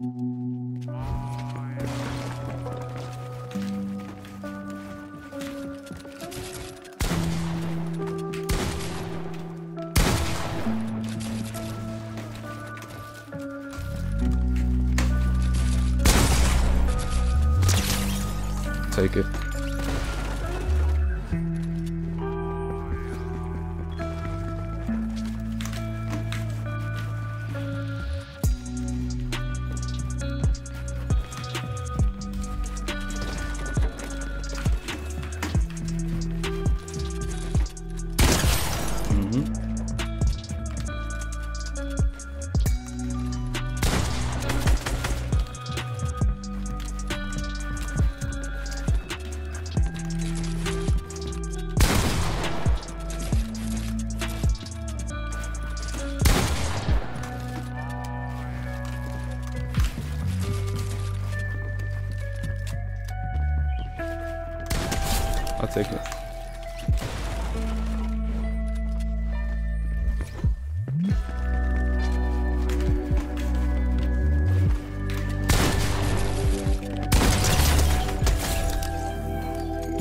Take it. I'll take it.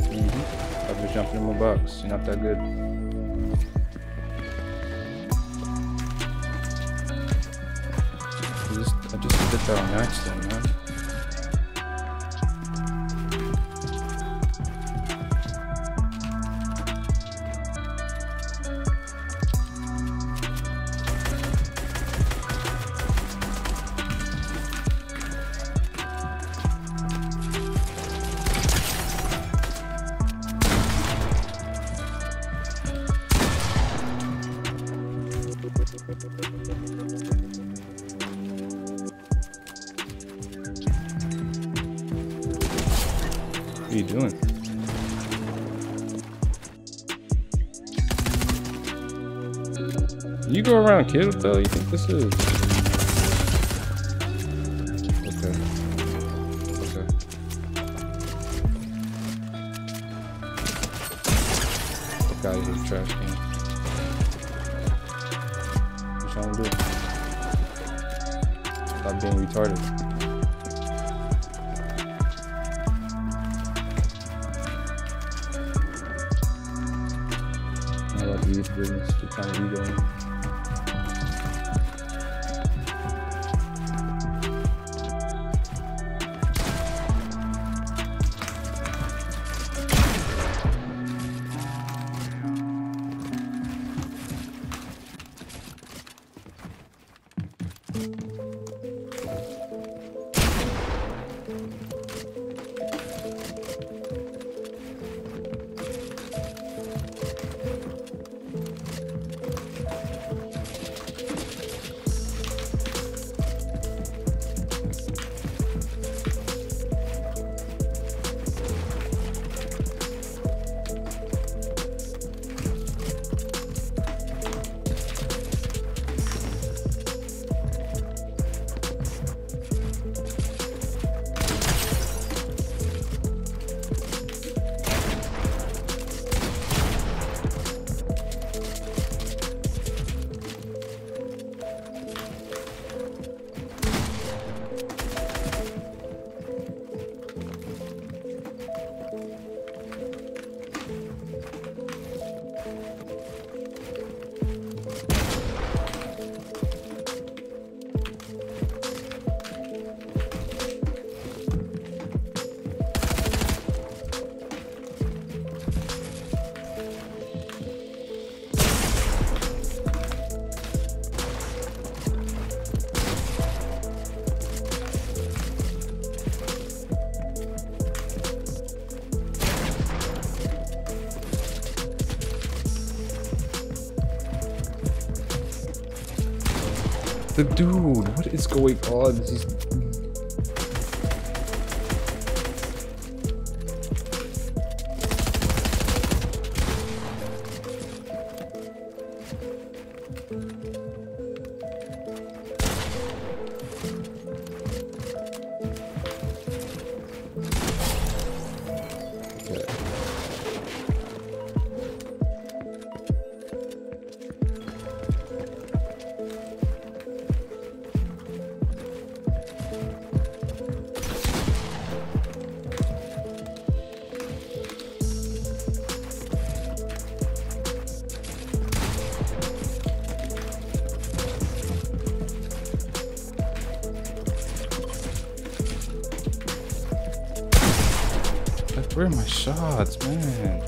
Mm-hmm. I just jumped in my box. You're not that good. I just, I just did that on accident, man. You go around kill though? You think this is? Okay. Okay. Fuck out of here, trash can. What you trying to do? Stop being retarded. Business? What kind of ego? The dude, what is going on? Okay. Are my shots, man?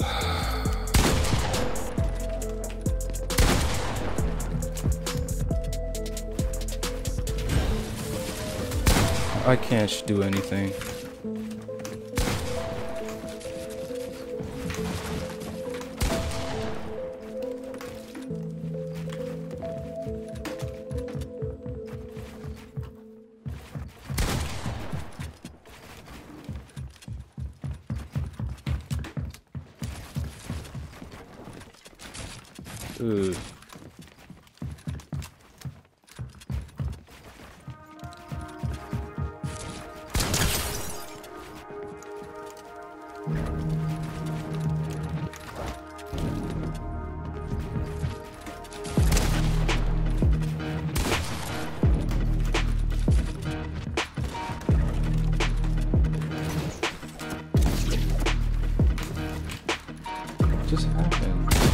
I can't do anything. What just happened?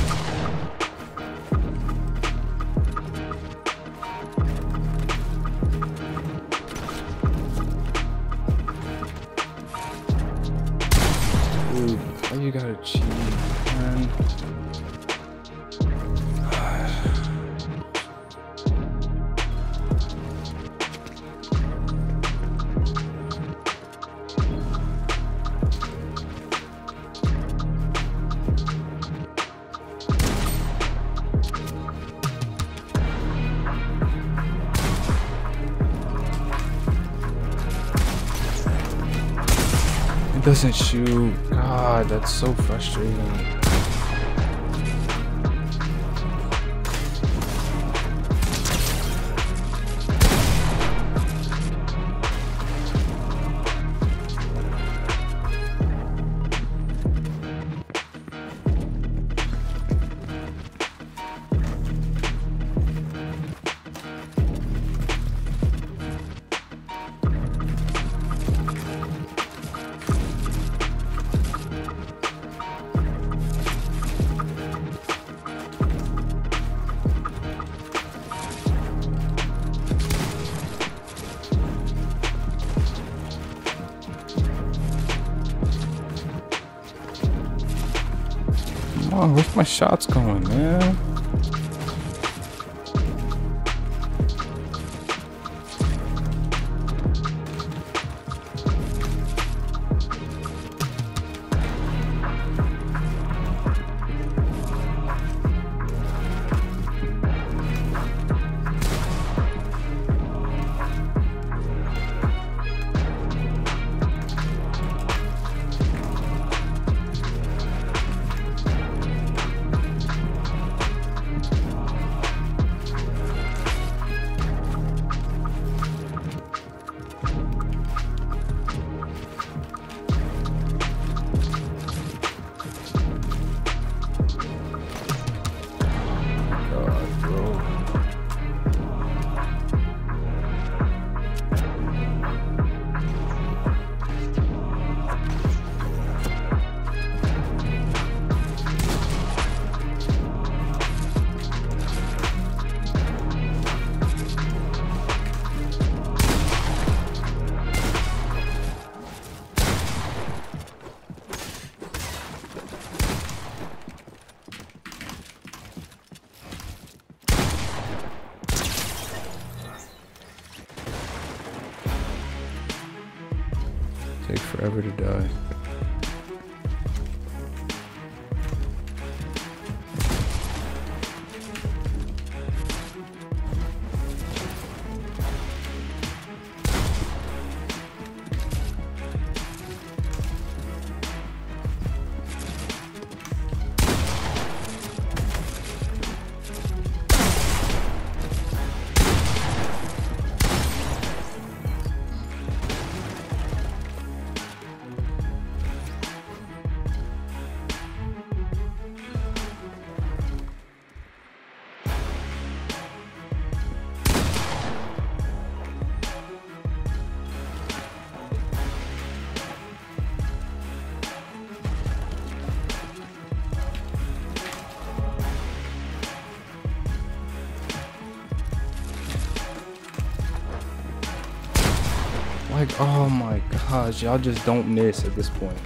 It doesn't shoot. God, that's so frustrating. Come on, where's my shots going, man? Take forever to die. Like, oh my gosh, y'all just don't miss at this point.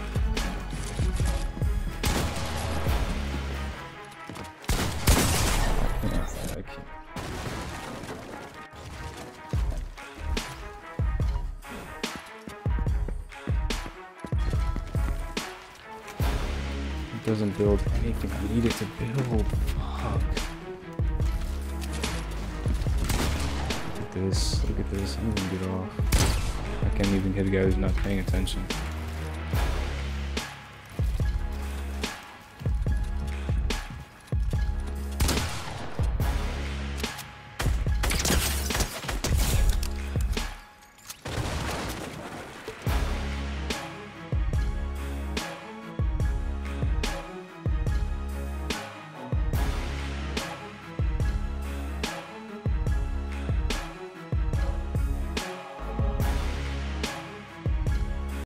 Doesn't build anything I need it to build. Fuck. Look at this. Look at this. I'm gonna get off. Can't even hit a guy who's not paying attention.